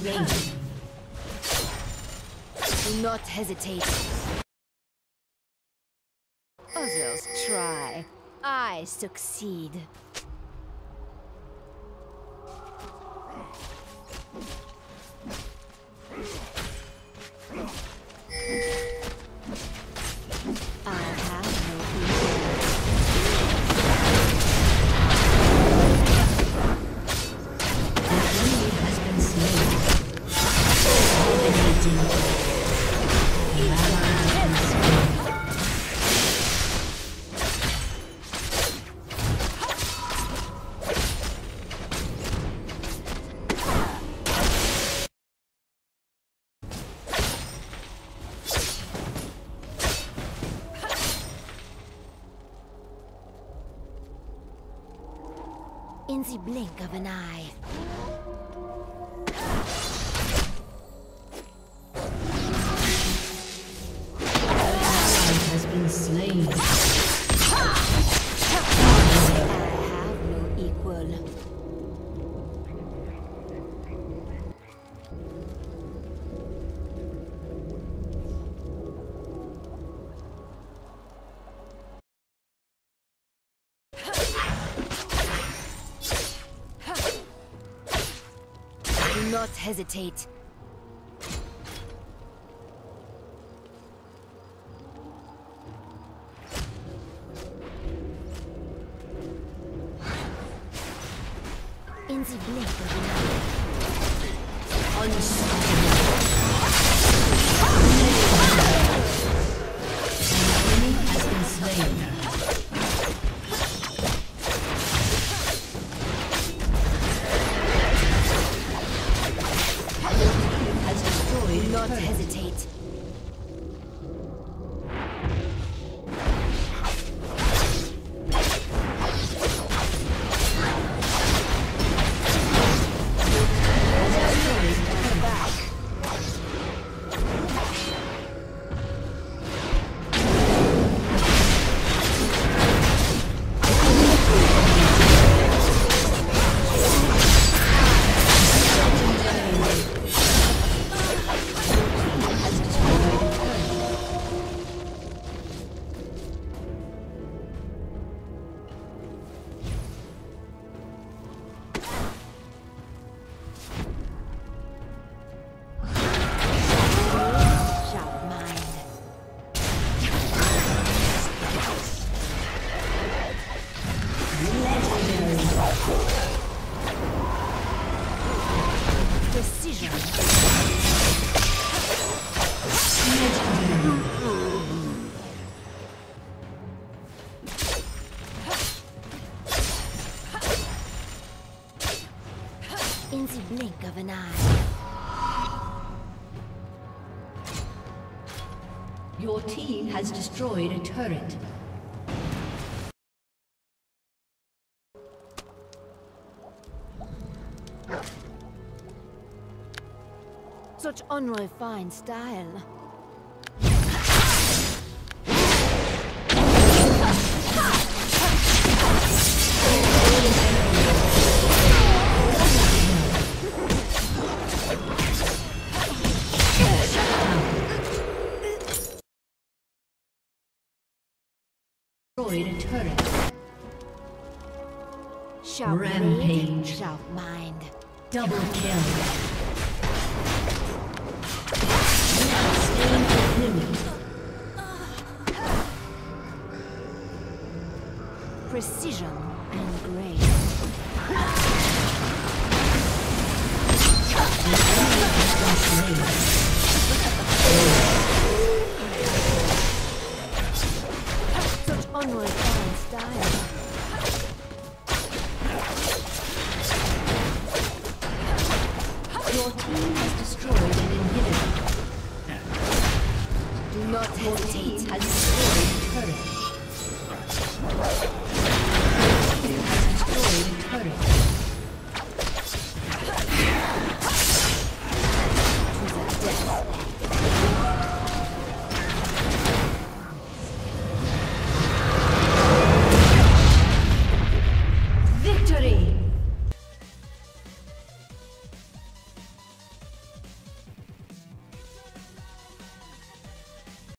slain. Do not hesitate. Others try. I succeed. In the blink of an eye. Not hesitate. In the blink of an eye. In the blink of an eye. Your team has destroyed a turret. Such unrefined style. Destroyed a turret. Shall Rampage. shall mind. Double kill. You have slain the Onward and style. Your team has destroyed an inhibitor. Do not hesitate. Has destroyed turret.